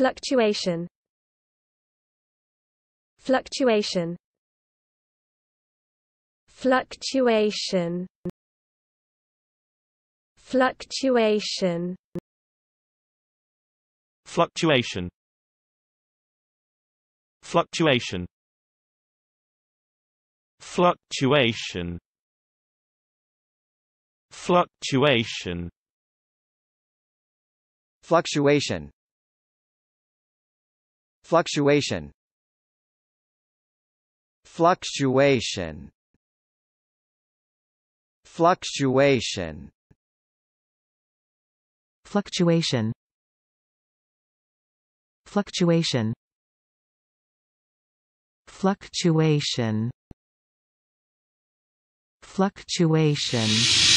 Fluctuation. Fluctuation. Fluctuation. Fluctuation. Fluctuation. Fluctuation. Fluctuation. Fluctuation. Fluctuation. Fluctuation. Fluctuation. Fluctuation. Fluctuation. Fluctuation. Fluctuation. Fluctuation.